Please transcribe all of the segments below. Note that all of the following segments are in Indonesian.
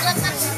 Nossa,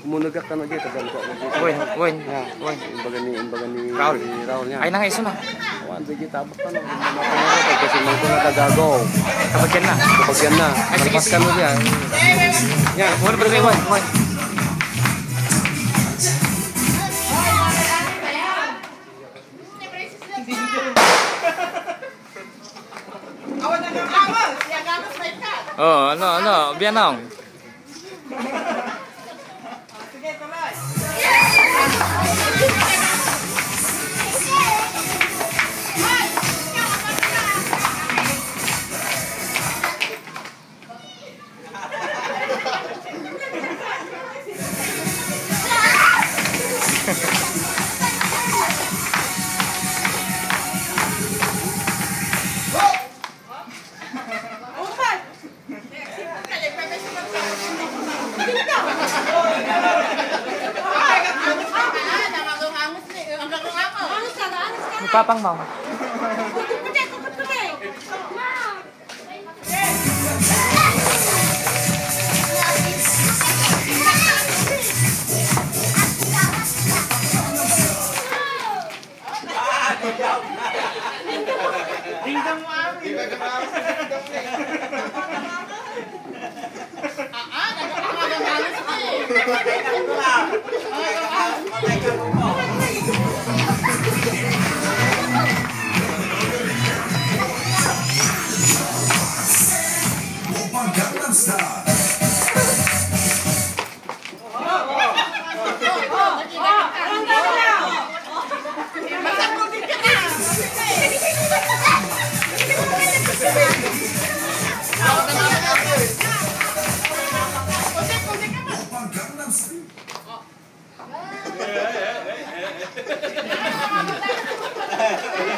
Munagak ka na dito, tagal ko ako dito. Uy, uy, Ya, imbaga ni, imbaga ni Raul. Raul niya. Ay na nga iso na. Wan, sige, tabak ka na. Mamatay kasi may ko na tagago. Kapag yan na. Kapag yan na, Ay, sige, sige. Yang angas may cut. Oh, ano, ano, biyanong. Sige, Mo. 오빠 스타일